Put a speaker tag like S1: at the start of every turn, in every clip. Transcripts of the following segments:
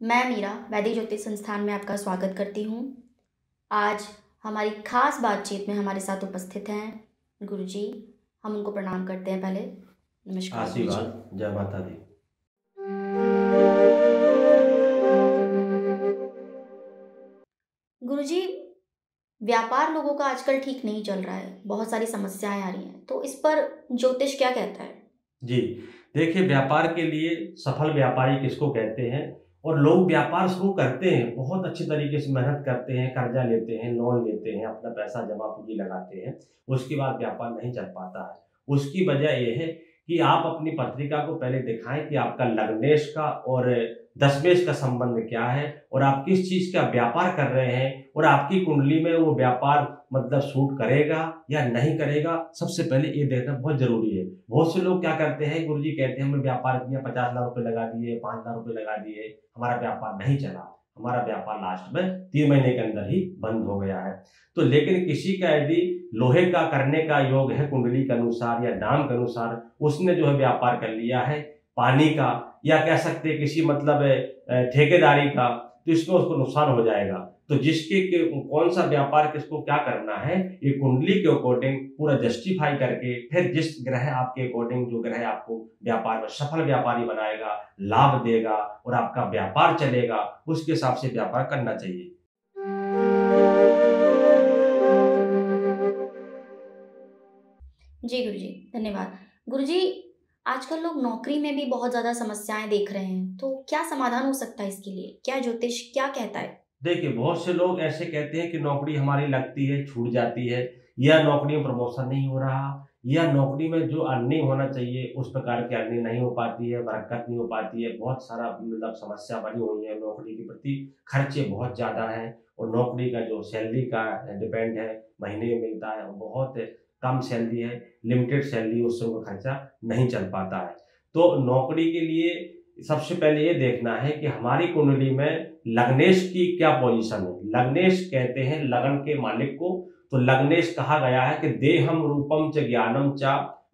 S1: मैं मीरा वैदिक ज्योतिष संस्थान में आपका स्वागत करती हूँ। आज हमारी खास बातचीत में हमारे साथ उपस्थित हैं गुरुजी। हम उनको प्रणाम करते हैं पहले। नमस्कार
S2: आशीर्वाद जय माता दी।
S1: गुरुजी व्यापार लोगों का आजकल ठीक नहीं चल रहा है। बहुत सारी समस्याएँ आ रही हैं। तो इस पर ज्योतिष क्या कहता है?
S2: जी देखिए व्यापार के लिए सफल व्यापारी किसको कहते हैं? और लोग व्यापार शुरू करते हैं, बहुत अच्छे तरीके से मेहनत करते हैं, कर्जा लेते हैं लोन लेते हैं, अपना पैसा जमा पूंजी लगाते हैं, उसके बाद व्यापार नहीं चल पाता है। उसकी वजह यह है कि आप अपनी पत्रिका को पहले दिखाएँ कि आपका लग्नेश का और दशमेश का संबंध क्या है? और आप किस चीज़ का व्यापार कर रहे हैं? और आपकी कुंडली में वो व्यापार मतलब सूट करेगा या नहीं करेगा? सबसे पहले ये देखना बहुत ज़रूरी है। बहुत से लोग क्या करते हैं? गुरु जी कहते हैं, हमने व्यापार किया, पचास लाख रुपए लगा दिए, पाँच लाख रुपए लगा दिए, हमारा व्यापार नहीं चला। हमारा व्यापार लास्ट में तीन महीने के अंदर ही बंद हो गया है। तो लेकिन किसी का यदि लोहे का करने का योग है, कुंडली के अनुसार या नाम के अनुसार, उसने जो है व्यापार कर लिया है, पानी का या कह सकते हैं किसी मतलब ठेकेदारी का तो इसमें उसको नुकसान हो जाएगा। तो जिसके के, कौन सा व्यापार किसको क्या करना है, ये कुंडली के अकॉर्डिंग पूरा जस्टिफाई करके, फिर जिस ग्रह आपके अकॉर्डिंग जो ग्रह आपको व्यापार में सफल व्यापारी बनाएगा, लाभ देगा और आपका व्यापार चलेगा, उसके हिसाब से व्यापार करना चाहिए।
S1: जी गुरुजी, धन्यवाद। गुरुजी आजकल लोग नौकरी में भी बहुत ज़्यादा समस्याएँ देख रहे हैं। तो क्या समाधान हो सकता है इसके लिए? क्या ज्योतिष क्या कहता है?
S2: देखिए, बहुत से लोग ऐसे कहते हैं कि नौकरी हमारी लगती है, छूट जाती है, या नौकरी में प्रमोशन नहीं हो रहा, या नौकरी में जो अर्निंग होना चाहिए, उस प्रकार की अर्निंग नहीं हो पाती है, बरकत नहीं हो पाती है, बहुत सारा मतलब समस्या बनी हुई है, नौकरी के प्रति खर्चे बहुत ज़्यादा हैं, और नौकरी का जो सैलरी का डिपेंड है, महीने में मिलता है, बहुत कम सैलरी है लिमिटेड सैलरी उससे उनका खर्चा नहीं चल पाता है। तो नौकरी के लिए सबसे पहले ये देखना है कि हमारी कुंडली में लग्नेश की क्या पोजीशन है। लग्नेश कहते हैं लगन के मालिक को तो लग्नेश कहा गया है कि देहम रूपम च ज्ञानम च,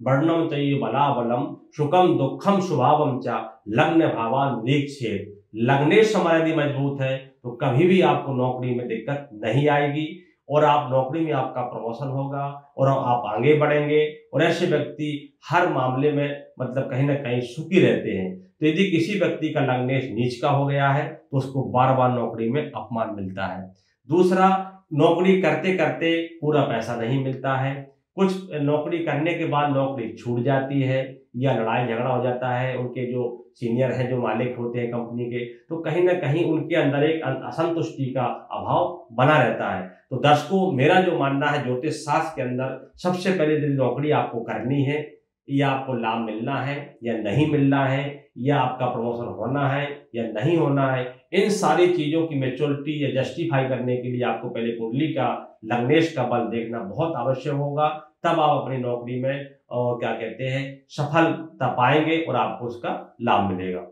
S2: वर्णम च ये बला बलम सुखम दुखम स्वभावम च, लग्न भावान दीक्षेद लग्नेश हमारा यदि मज़बूत है तो कभी भी आपको नौकरी में दिक्कत नहीं आएगी। और आप नौकरी में आपका प्रमोशन होगा और आप आगे बढ़ेंगे। और ऐसे व्यक्ति हर मामले में मतलब कहीं ना कहीं सुखी रहते हैं। तो यदि किसी व्यक्ति का लग्नेश नीच का हो गया है तो उसको बार बार नौकरी में अपमान मिलता है। दूसरा, नौकरी करते करते पूरा पैसा नहीं मिलता है। कुछ नौकरी करने के बाद नौकरी छूट जाती है या लड़ाई झगड़ा हो जाता है, उनके जो सीनियर हैं, जो मालिक होते हैं कंपनी के तो कहीं ना कहीं उनके अंदर एक असंतुष्टि का अभाव बना रहता है। तो दर्शकों, मेरा जो मानना है ज्योतिष शास्त्र के अंदर सबसे पहले यदि नौकरी आपको करनी है, या आपको लाभ मिलना है, या नहीं मिलना है, या आपका प्रमोशन होना है, या नहीं होना है, इन सारी चीज़ों की मेच्योरिटी या जस्टिफाई करने के लिए आपको पहले कुंडली का, लग्नेश का बल देखना बहुत आवश्यक होगा। तब आप अपनी नौकरी में, और क्या कहते हैं, सफलता पाएँगे और आपको उसका लाभ मिलेगा।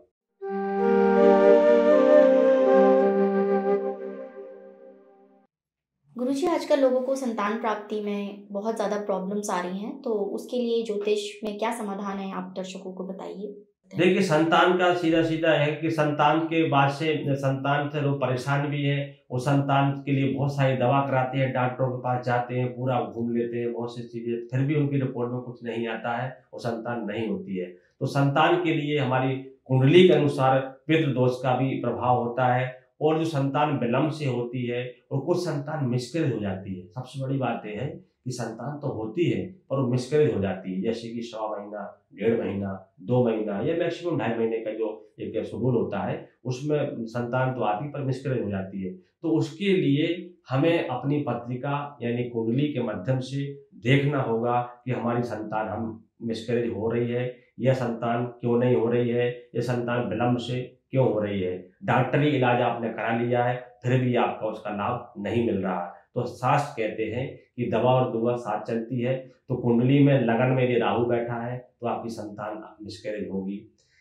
S1: गुरुजी आजकल लोगों को संतान प्राप्ति में बहुत ज़्यादा प्रॉब्लम्स आ रही हैं तो उसके लिए ज्योतिष में क्या समाधान है, आप दर्शकों को बताइए।
S2: देखिए, संतान का सीधा सीधा है कि संतान के बाद से संतान से लोग परेशान भी है वो संतान के लिए बहुत सारी दवा कराते हैं, डॉक्टरों के पास जाते हैं, पूरा घूम लेते हैं, बहुत सी चीज़ें, फिर भी उनकी रिपोर्ट में कुछ नहीं आता है वो संतान नहीं होती है। तो संतान के लिए हमारी कुंडली के अनुसार पितृ दोष का भी प्रभाव होता है और जो संतान विलम्ब से होती है और कुछ संतान मिसकरेज हो जाती है। सबसे बड़ी बात यह है कि संतान तो होती है, पर वो मिसकरेज हो जाती है। जैसे कि सौ महीना, डेढ़ महीना, दो महीना या मैक्सिमम ढाई महीने का जो एक शेड्यूल होता है, उसमें संतान तो आती पर मिसकरेज हो जाती है। तो उसके लिए हमें अपनी पत्रिका यानी कुंडली के माध्यम से देखना होगा कि हमारी संतान हम मिसकरेज हो रही है या संतान क्यों नहीं हो रही है? यह संतान विलंब से क्यों हो रही है? डॉक्टरी इलाज आपने करा लिया है, फिर भी आपका उसका लाभ नहीं मिल रहा तो शास्त्र कहते हैं कि दवा और दुआ साथ चलती है। तो कुंडली में लगन में यदि राहु बैठा है तो आपकी संतान मिसकैरेज होगी।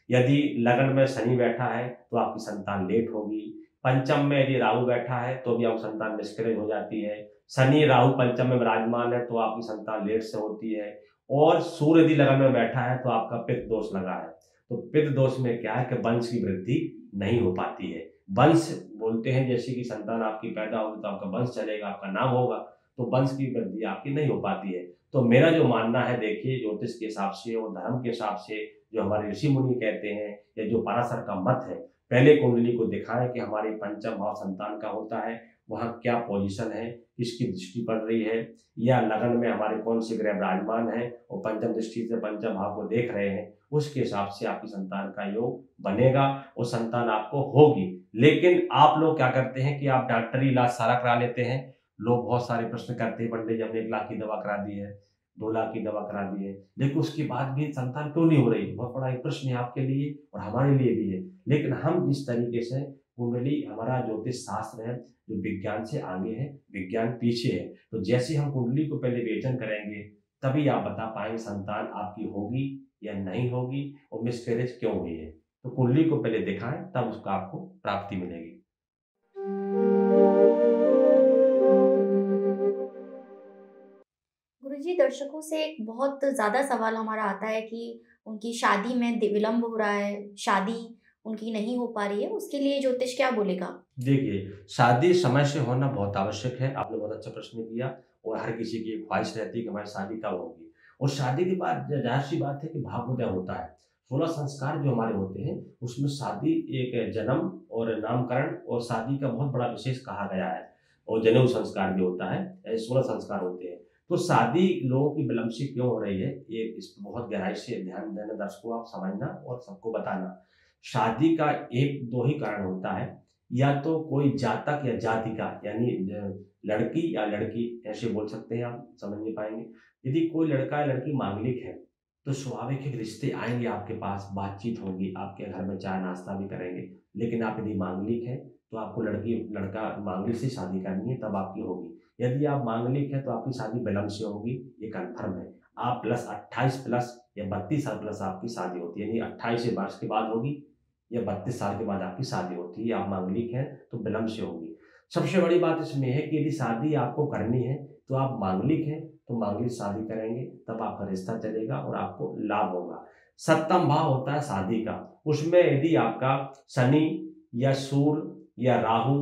S2: यदि लगन में शनि बैठा है तो आपकी संतान लेट होगी। पंचम में यदि राहु बैठा है तो भी आपकी संतान मिसकैरेज हो जाती है। शनि राहु पंचम में विराजमान है तो आपकी संतान लेट से होती है, और सूर्य यदि लगन में बैठा है तो आपका पित्त दोष लगा है। तो पित्त दोष में क्या है कि वंश की वृद्धि नहीं हो पाती है। वंश बोलते हैं, जैसे कि संतान आपकी पैदा होगी तो आपका वंश चलेगा, आपका नाम होगा तो वंश की वृद्धि आपकी नहीं हो पाती है। तो मेरा जो मानना है, देखिए, ज्योतिष के हिसाब से और धर्म के हिसाब से जो हमारे ऋषि मुनि कहते हैं, या जो पराशर का मत है, पहले कुंडली को दिखाएँ कि हमारे पंचम भाव संतान का होता है वहाँ क्या पोजीशन है, किसकी दृष्टि पड़ रही है, या लगन में हमारे कौन से ग्रह विराजमान है और पंचम दृष्टि से पंचम भाव को देख रहे हैं, उसके हिसाब से आपकी संतान का योग बनेगा और संतान आपको होगी। लेकिन आप लोग क्या करते हैं कि आप डॉक्टरी इलाज सारा करा लेते हैं। लोग बहुत सारे प्रश्न करते हैं, पंडित जी हमने एक लाख की दवा करा दी है, दो लाख की दवा करा दी है। लेकिन उसके बाद भी संतान क्यों नहीं हो रही? बहुत बड़ा एक प्रश्न है आपके लिए और हमारे लिए भी है। लेकिन हम जिस तरीके से कुंडली हमारा ज्योतिष शास्त्र है, जो विज्ञान से आगे है, विज्ञान पीछे है। तो जैसे हम कुंडली को पहले वेचन करेंगे, तभी आप बता पाएँगे संतान आपकी होगी या नहीं होगी और मिसकैरेज क्यों हुई है। तो कुंडली को पहले दिखाएँ, तब उसका आपको प्राप्ति मिलेगी।
S1: गुरुजी, दर्शकों से एक बहुत ज़्यादा सवाल हमारा आता है कि उनकी शादी में विलम्ब हो रहा है, शादी उनकी नहीं हो पा रही है, उसके लिए ज्योतिष क्या बोलेगा?
S2: देखिए, शादी समय से होना बहुत आवश्यक है। आपने बहुत अच्छा प्रश्न किया और हर किसी की ख्वाहिश रहती है कि हमारी शादी कब होगी। और शादी के बाद ज़ाहिर सी बात है कि भाग्योदय होता है। सोलह संस्कार जो हमारे होते हैं, उसमें शादी एक जन्म और नामकरण और शादी का बहुत बड़ा विशेष कहा गया है। और जनेऊ संस्कार भी होता है सोलह संस्कार होते हैं। तो शादी लोगों की विलम्ब से क्यों हो रही है, ये इस बहुत गहराई से ध्यान देना, दर्शकों आप समझना और सबको बताना। शादी का एक दो ही कारण होता है। या तो कोई जातक या जाति का यानी लड़की या लड़की, ऐसे बोल सकते हैं आप समझ नहीं पाएँगे। यदि कोई लड़का या लड़की मांगलिक है तो स्वाभाविक एक रिश्ते आएँगे आपके पास, बातचीत होगी, आपके घर में चाय नाश्ता भी करेंगे। लेकिन आप यदि मांगलिक है तो आपको लड़की, लड़का मांगलिक से शादी करनी है, तब आपकी होगी। यदि आप मांगलिक है तो आपकी शादी विलम्ब से होगी, ये कन्फर्म है। आप प्लस अट्ठाईस प्लस या बत्तीस साल प्लस आपकी शादी होती है, यानी अट्ठाईस वर्ष के बाद होगी या बत्तीस साल के बाद आपकी शादी होती है आप मांगलिक हैं तो विलम्ब से होगी। सबसे बड़ी बात इसमें है कि यदि शादी आपको करनी है तो आप मांगलिक हैं तो मांगलिक शादी करेंगे, तब आपका रिश्ता चलेगा और आपको लाभ होगा। सप्तम भाव होता है शादी का। उसमें यदि आपका शनि या सूर्य या राहु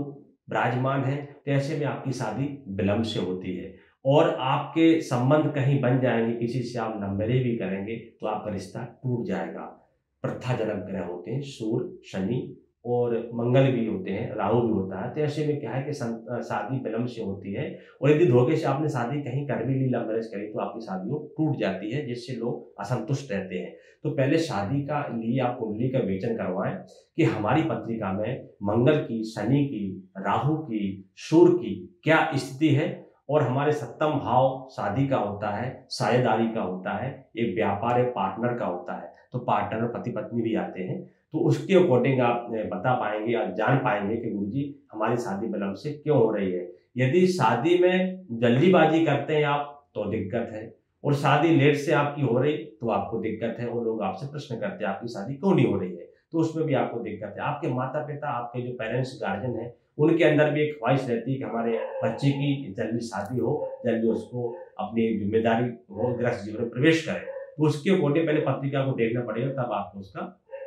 S2: विराजमान है तो ऐसे में आपकी शादी विलम्ब से होती है। और आपके संबंध कहीं बन जाएँगे, किसी से आप नंबरे भी करेंगे तो आपका रिश्ता टूट जाएगा। प्रथाजनक ग्रह होते हैं सूर्य शनि और मंगल भी होते हैं, राहु भी होता है। तो ऐसे में क्या है कि शादी विलम्ब से होती है और यदि धोखे से आपने शादी कहीं कर भी ली लव मैरिज करी तो आपकी शादी वो टूट जाती है, जिससे लोग असंतुष्ट रहते हैं। तो पहले शादी का लिए आप कुंडली का वेचन करवाएँ कि हमारी पत्रिका में मंगल की, शनि की, राहु की सूर्य की क्या स्थिति है और हमारे सप्तम भाव शादी का होता है, साझेदारी का होता है, एक व्यापार, एक पार्टनर का होता है तो पार्टनर पति पत्नी भी आते हैं। तो उसके अकॉर्डिंग आप बता पाएँगे या जान पाएँगे कि गुरु जी हमारी शादी विलम्ब से क्यों हो रही है? यदि शादी में जल्दीबाजी करते हैं आप तो दिक्कत है। और शादी लेट से आपकी हो रही तो आपको दिक्कत है। और लोग आपसे प्रश्न करते हैं, आपकी शादी क्यों नहीं हो रही है? तो उसमें भी आपको दिक्कत है। आपके माता पिता आपके जो पेरेंट्स गार्जियन है उनके अंदर भी एक ख्वाहिश रहती है कि हमारे बच्चे की जल्दी शादी हो जल्दी उसको अपनी ज़िम्मेदारी हो गृहस्थ जीवन में प्रवेश करें। तो उसके अकॉर्डिंग पहले पत्रिका को देखना पड़ेगा तब आपको उसका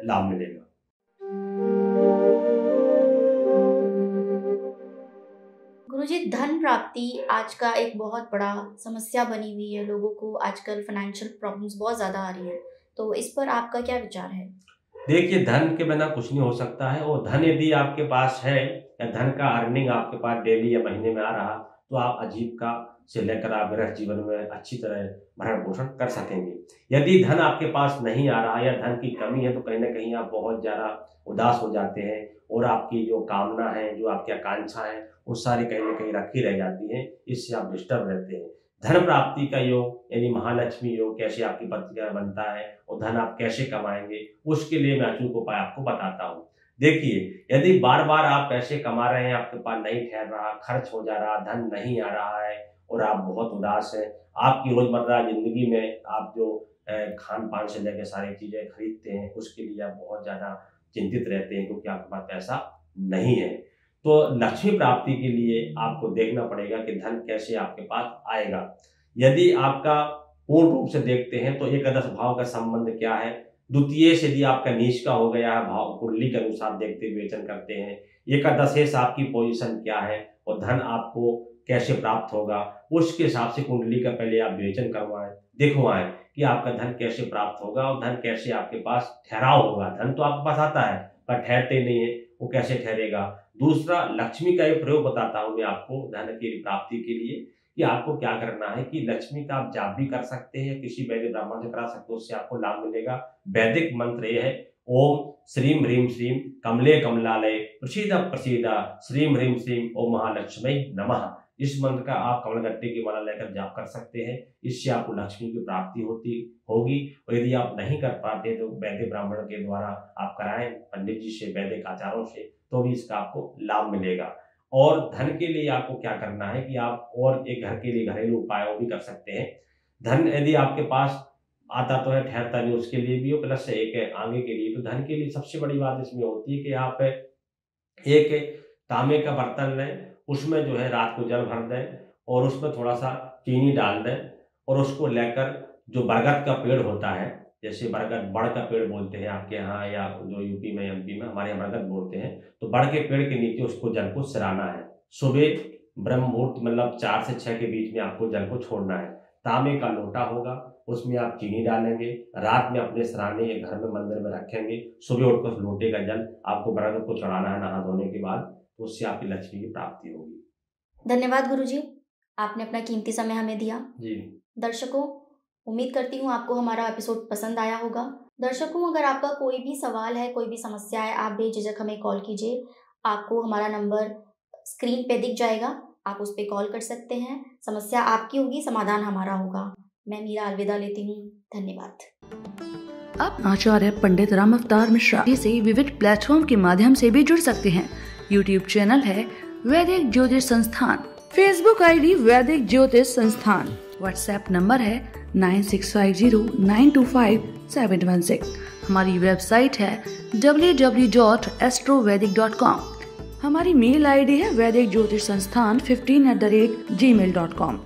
S2: लाभ मिलेगा।
S1: गुरुजी धन प्राप्ति आज का एक बहुत बड़ा समस्या बनी हुई है लोगों को। आजकल फाइनेंशियल प्रॉब्लम्स बहुत ज़्यादा आ रही है। तो इस पर आपका क्या विचार है?
S2: देखिए धन के बिना कुछ नहीं हो सकता है और धन यदि आपके पास है या धन का अर्निंग आपके पास डेली या महीने में आ रहा तो आप अजीब का से लेकर आप गृह जीवन में अच्छी तरह भरण पोषण कर सकेंगे। यदि धन आपके पास नहीं आ रहा या धन की कमी है तो कहीं ना कहीं आप बहुत ज़्यादा उदास हो जाते हैं और आपकी जो कामना है, जो आपकी आकांक्षा है, वो सारी कहीं ना कहीं रखी रह जाती है, इससे आप डिस्टर्ब रहते हैं। धन प्राप्ति का योग, यानी महालक्ष्मी योग कैसे आपकी पत्रिका बनता है और धन आप कैसे कमाएँगे, उसके लिए मैं अचूक उपाय आपको बताता हूँ। देखिए, यदि बार बार आप पैसे कमा रहे हैं, आपके पास नहीं ठहर रहा, खर्च हो जा रहा, धन नहीं आ रहा है और आप बहुत उदास हैं, आपकी रोज़मर्रा ज़िंदगी में आप जो खान पान से लेकर सारी चीज़ें खरीदते हैं, उसके लिए आप बहुत ज़्यादा चिंतित रहते हैं क्योंकि आपके पास पैसा नहीं है। तो लक्ष्मी प्राप्ति के लिए आपको देखना पड़ेगा कि धन कैसे आपके पास आएगा। यदि आपका पूर्ण रूप से देखते हैं तो एक दस भाव का संबंध क्या है? द्वितीय यदि आपका नीच का हो गया है, भाव कुंडली के अनुसार देखते, विवेचन करते हैं। एकादशेश आपकी पोजीशन क्या है और धन आपको कैसे प्राप्त होगा, उसके हिसाब से कुंडली का पहले आप विवेचन करवाएँ। दिखवाएँ कि आपका धन कैसे प्राप्त होगा और धन कैसे आपके पास ठहराव होगा। धन तो आपके पास आता है, पर ठहरते नहीं है, वो कैसे ठहरेगा? दूसरा, लक्ष्मी का एक प्रयोग बताता हूँ मैं आपको, धन की प्राप्ति के लिए। कि आपको क्या करना है कि लक्ष्मी का आप जाप भी कर सकते हैं, किसी वैदिक ब्राह्मण से करा सकते हो, उससे आपको लाभ मिलेगा। वैदिक मंत्र ये है, ओम श्रीम ह्रीम श्रीम कमले कमलालय प्रसिद प्रसिद श्रीम ह्रीम श्रीम ओम महालक्ष्मी नमः। इस मंत्र का आप कमल गट्टे की माला लेकर जाप कर सकते हैं, इससे आपको लक्ष्मी की प्राप्ति होती, होगी। और यदि आप नहीं कर पाते तो वैद्य ब्राह्मण के द्वारा आप कराएँ, पंडित जी से, वैदिक आचारों से तो भी इसका आपको लाभ मिलेगा। और धन के लिए आपको क्या करना है कि आप और एक घर के लिए घरेलू उपाय भी कर सकते हैं। धन यदि आपके पास आता तो है, ठहरता नहीं, उसके लिए भी हो प्लस एक आगे के लिए। तो धन के लिए सबसे बड़ी बात इसमें होती है कि आप एक तांबे का बर्तन लें, उसमें जो है रात को जल भर दें और उसमें थोड़ा सा चीनी डाल दें और उसको लेकर जो बरगद का पेड़ होता है जैसे बरगद बड़ का पेड़ बोलते हैं आपके यहाँ या जो यूपी में एमपी में हमारे यहाँ बरगद बोलते हैं। तो बड़ के पेड़ के नीचे उसको जल को सिराना है। सुबह ब्रह्म मुहूर्त मतलब चार से छः के बीच में आपको जल को छोड़ना है। तांबे का लोटा होगा उसमें आप चीनी डालेंगे रात में अपने सराने या घर में मंदिर में रखेंगे सुबह उठकर उस लोटे का जल आपको बरगद को चढ़ाना है नहा धोने के बाद तो उससे आपकी लक्ष्मी की प्राप्ति होगी।
S1: धन्यवाद गुरु जी आपने अपना कीमती समय हमें दिया।
S2: जी।
S1: दर्शकों उम्मीद करती हूँ आपको हमारा एपिसोड पसंद आया होगा। दर्शकों, अगर आपका कोई भी सवाल है, कोई भी समस्या है, आप बेझिझक हमें कॉल कीजिए। आपको हमारा नंबर स्क्रीन पे दिख जाएगा। आप उस पर कॉल कर सकते हैं। समस्या आपकी होगी, समाधान हमारा होगा। मैं मीरा अलविदा लेती हूँ। धन्यवाद।
S3: आप आचार्य पंडित राम अवतार मिश्रा। से विविध प्लेटफॉर्म के माध्यम से भी जुड़ सकते हैं। यूट्यूब चैनल है वैदिक ज्योतिष संस्थान। Facebook ID Vaidik Jyotish Sansthan. WhatsApp number है nine six five zero nine two five seven one six. हमारी वेबसाइट है W W dot astro Vaidik dot com हमारी मेल आईडी है Vaidik Jyotish Sansthan fifteen at the rate gmail dot com